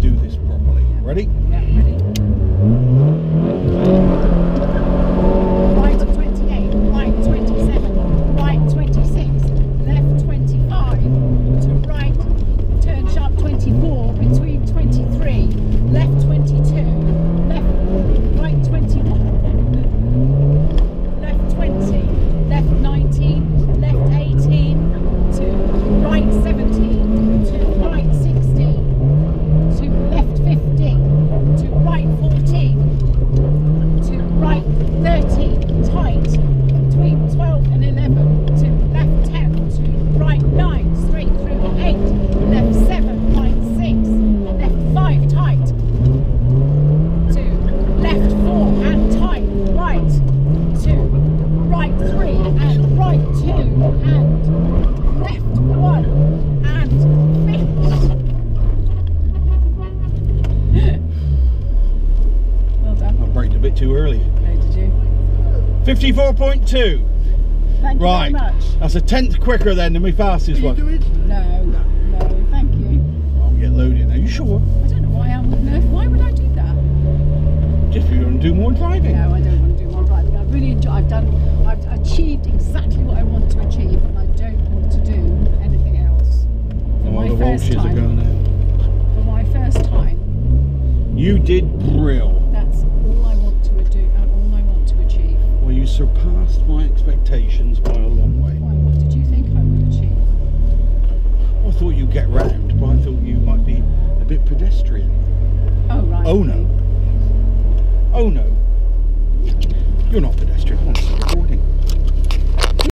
do this properly. Ready? Yeah, ready. Bit too early. No, did you? 54.2. Thank Right. very much. That's a tenth quicker then than my fastest one. No, no, thank you. I'll get loaded. Are you sure? I don't know why I would know. Why would I do that? Just if you're going to do more driving. No, I don't want to do more driving. I've really enjoyed. I've done. I've achieved exactly what I want to achieve, and I don't want to do anything else. For All my the first Welshes are time. going. For my first time, You did brill. surpassed my expectations by a long way. Why? What did you think I would achieve? I thought you'd get round, but I thought you might be a bit pedestrian. Oh, right. Oh, no. Oh, no. You're not pedestrian.